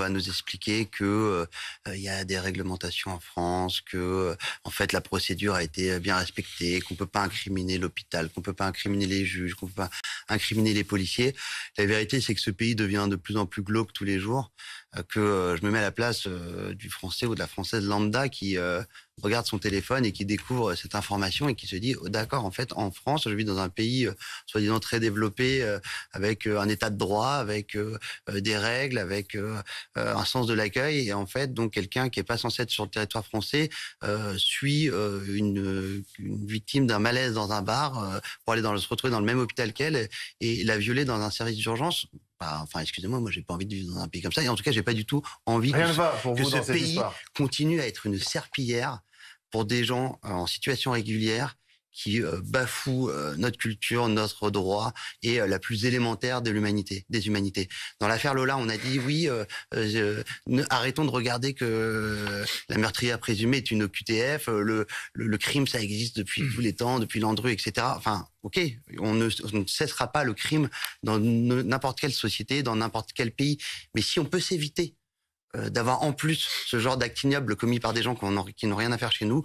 va nous expliquer que il y a des réglementations en France, que en fait la procédure a été bien respectée, qu'on peut pas incriminer l'hôpital, qu'on peut pas incriminer les juges, qu'on peut pas incriminer les policiers. La vérité, c'est que ce pays devient de plus en plus glauque tous les jours, que je me mets à la place du français ou de la française lambda qui regarde son téléphone et qui découvre cette information et qui se dit oh, d'accord en fait en France je vis dans un pays soi-disant très développé avec un état de droit avec des règles avec un sens de l'accueil. Et en fait donc quelqu'un qui est pas censé être sur le territoire français suit une, une, victime d'un malaise dans un bar pour aller dans, se retrouver dans le même hôpital qu'elle et la violer dans un service d'urgence. Enfin, excusez-moi, moi, j'ai pas envie de vivre dans un pays comme ça. Et en tout cas, j'ai pas du tout envie que, ce pays continue à être une serpillière pour des gens en situation régulière qui euh, bafoue euh, notre culture, notre droit et euh, la plus élémentaire de l'humanité, des humanités. Dans l'affaire Lola, on a dit oui, arrêtons de regarder que la meurtrière présumée est une OQTF, le, le, crime ça existe depuis tous les temps, depuis Landru, etc. Enfin, ok, on ne, on ne cessera pas le crime dans n'importe quelle société, dans n'importe quel pays, mais si on peut s'éviter d'avoir en plus ce genre d'acte ignoble commis par des gens qui n'ont rien à faire chez nous,